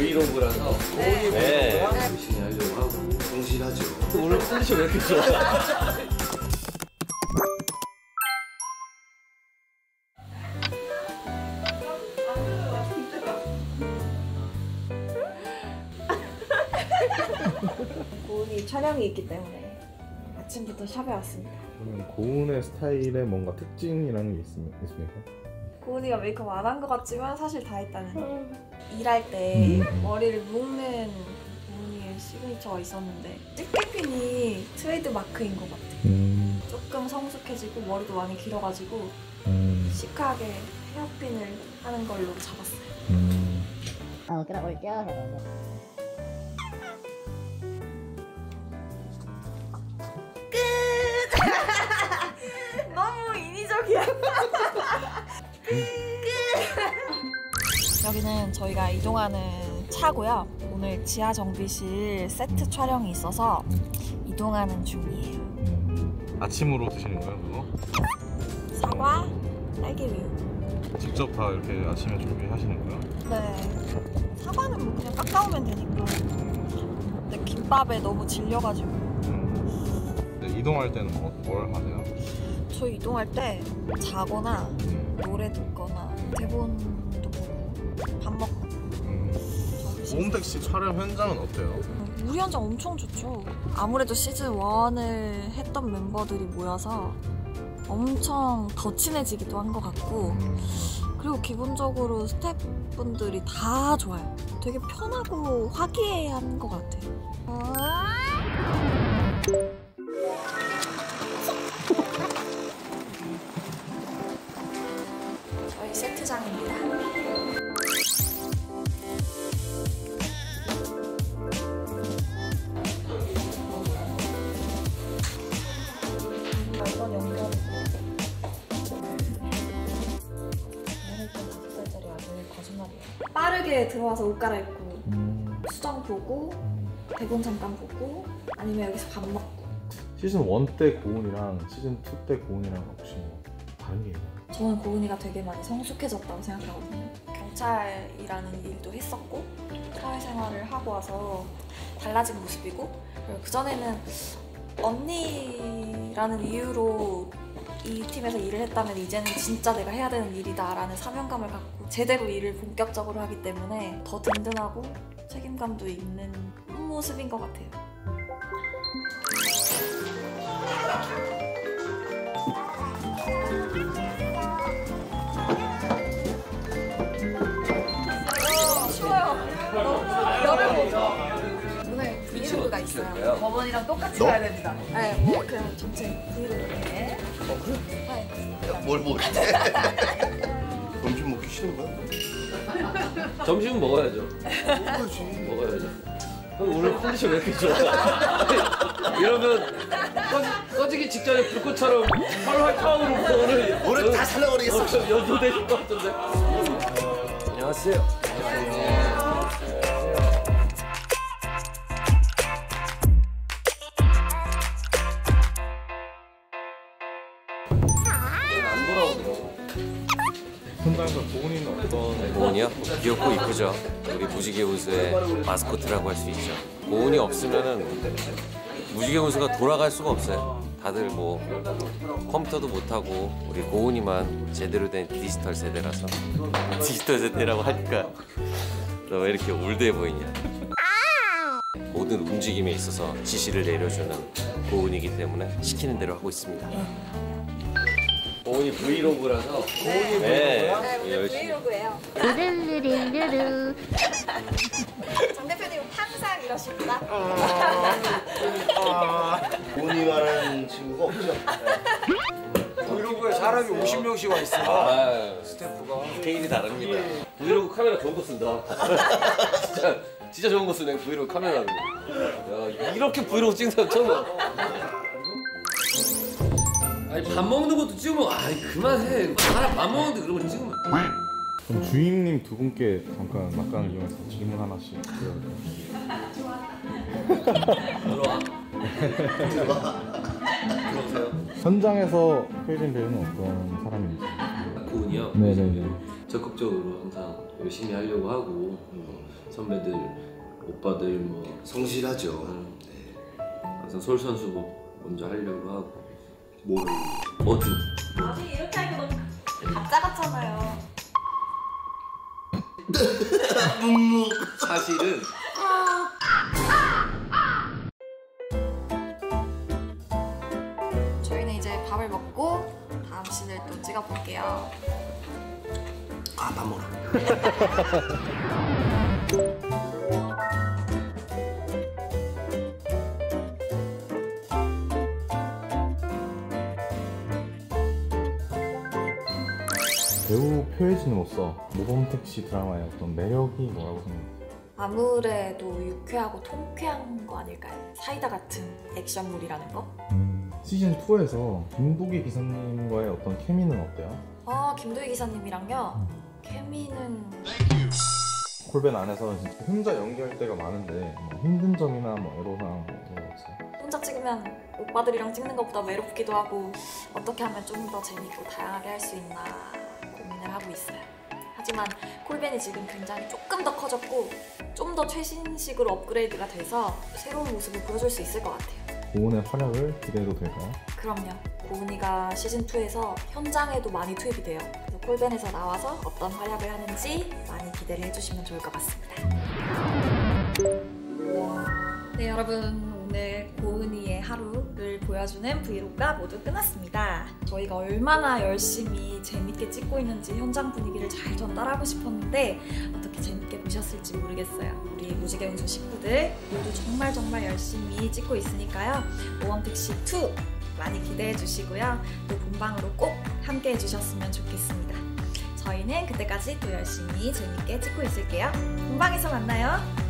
브이로그라서 네. 네. 열심히 하려고 하고 성실하죠. 오늘 컨디션 왜 이렇게 좋아? 고은이 촬영이 있기 때문에 아침부터 샵에 왔습니다. 그러면 고은의 스타일에 뭔가 특징이라는 게 있, 있습니까? 고은이가 메이크업 안 한 것 같지만 사실 다 했다는 일할 때 음. 머리를 묶는 고은이의 signature가 있었는데 집게핀이 트레이드 마크인 것 같아. 음, 조금 성숙해지고 머리도 많이 길어가지고 음, 시크하게 헤어핀을 하는 걸로 잡았어요. 음. 어, 끌어올게요. 해서. 너무 인위적이야. 여기는 저희가 이동하는 차고요. 오늘 지하 정비실 세트 촬영이 있어서 이동하는 중이에요. 음. 아침으로 드시는 거예요, 그거? 사과, 딸기우유. 직접 다 이렇게 아침에 준비하시는 거예요? 네. 사과는 뭐 그냥 깎아오면 되니까. 근데 김밥에 너무 질려가지고 음. 근데 이동할 때는 뭐, 뭘 하세요? 저희 이동할 때 자거나 음. 노래 듣거나 대본도 보고 밥 먹고 음. 오은택 씨 촬영 현장은 어때요? 우리 현장 엄청 좋죠. 아무래도 시즌 1을 했던 멤버들이 모여서 엄청 더 친해지기도 한 것 같고 음. 그리고 기본적으로 스태프분들이 다 좋아요. 되게 편하고 화기애애한 것 같아요. 빠르게 들어와서 옷 갈아입고 음. 수정 보고 음. 대본 잠깐 보고 아니면 여기서 밥 먹고 시즌 1 때 고은이랑 시즌 2 때 고은이랑 혹시 뭐 다른 게 있나요? 저는 고은이가 되게 많이 성숙해졌다고 생각하거든요. 경찰이라는 일도 했었고 사회생활을 하고 와서 달라진 모습이고 그리고 그전에는 언니라는 이유로 이 팀에서 일을 했다면 이제는 진짜 내가 해야 되는 일이다 라는 사명감을 갖고 제대로 일을 본격적으로 하기 때문에 더 든든하고 책임감도 있는 모습인 것 같아요. 오늘 브이로그가 있어요. 법원이랑 똑같이 너? 가야 됩니다. 네, 뭐 그냥 전체 브이로그. 네. 어 그래? 네. 야, 뭘 먹을 때? 점심 먹기 싫은 거야? 점심은 먹어야죠. 먹어야지. 먹어야죠. 형 오늘 컨디션 왜 이렇게 좋아? 이러면 꺼지, 꺼지 기 직전에 불꽃처럼 활활 타오르고 오늘 오늘 다 살려버리겠어. 어, 연소되실 것 같은데. 안녕하세요. 고은이는 어떤 고은이요? 귀엽고 이쁘죠. 우리 무지개 운수의 마스코트라고 할 수 있죠. 고은이 없으면은 무지개 운수가 돌아갈 수가 없어요. 다들 뭐 컴퓨터도 못하고 우리 고은이만 제대로 된 디지털 세대라서 디지털 세대라고 하니까 너 왜 이렇게 올드해 보이냐? 모든 움직임에 있어서 지시를 내려주는 고은이기 때문에 시키는 대로 하고 있습니다. 고은이 vlog라서 네, 열심히. vlog예요. 장 대표님 항상 이러십니다. 본이만한 친구가 없죠? vlog에 사람이 50명씩 와 있어. 아, 스태프가. 스케일이 다릅니다. 브이로그 카메라 좋은 거 쓴다. 진짜 진짜 좋은 거 쓰네 브이로그 카메라는. 야 이렇게 브이로그 찍는 사람 처음 봐. 아니 밥 먹는 것도 찍으면 아이 그만해. 사람 밥 먹는데 그런 거 찍으면. 그럼 주임님 두 분께 잠깐 막간을 이용해서 질문 하나씩 드려도 들어와. 들어오세요. 현장에서 표진 배우는 어떤 사람인지 고은이요. 네네네 적극적으로 항상 열심히 하려고 하고 선배들 오빠들 뭐 성실하죠. 음, 항상 솔선수범 먼저 하려고 하고 뭐를 뭐든 아니 이렇게 하기 너무 가짜 같잖아요. 사실은 저희는 이제 밥을 먹고 다음 씬을 또 찍어볼게요. 아밥 먹어. 배우 표혜진으로서 모범택시 드라마의 어떤 매력이 뭐라고 생각해요? 아무래도 유쾌하고 통쾌한 거 아닐까요? 사이다 같은 액션물이라는 거? 시즌 2에서 김도기 기사님과의 어떤 케미는 어때요? 아 김도희 기사님이랑요. 케미는 콜벤 안에서 진짜 혼자 연기할 때가 많은데 뭐 힘든 점이나 뭐 애로사항 뭐 그런 거 없어요? 혼자 찍으면 오빠들이랑 찍는 것보다 외롭기도 하고 어떻게 하면 좀 더 재밌고 다양하게 할 수 있나 고민을 하고 있어요. 하지만 콜벤이 지금 굉장히 조금 더 커졌고 좀 더 최신식으로 업그레이드가 돼서 새로운 모습을 보여줄 수 있을 것 같아요. 고은의 활약을 기대해도 될까요? 그럼요. 고은이가 시즌 2에서 현장에도 많이 투입이 돼요. 그래서 콜밴에서 나와서 어떤 활약을 하는지 많이 기대를 해주시면 좋을 것 같습니다. 네, 여러분 오늘 고은이의 하루를 보여주는 vlog가 모두 끝났습니다. 저희가 얼마나 열심히 재밌게 찍고 있는지 현장 분위기를 잘 전달하고 싶었는데 어떻게 재밌게 보셨을지 모르겠어요. 우리 무지개 운수 식구들 모두 정말 정말 열심히 찍고 있으니까요. 모험택시 2 많이 기대해 주시고요. 또 본방으로 꼭 함께 해주셨으면 좋겠습니다. 저희는 그때까지 또 열심히 재밌게 찍고 있을게요. 본방에서 만나요.